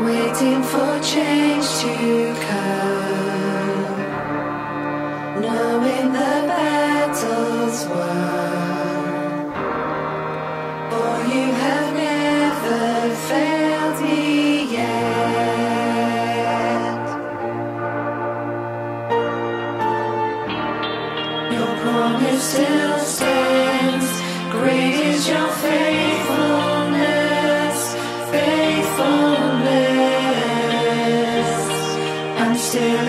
Waiting for change to come, knowing the battle's won. Your promise still stands. Great is your faithfulness, faithfulness. I'm still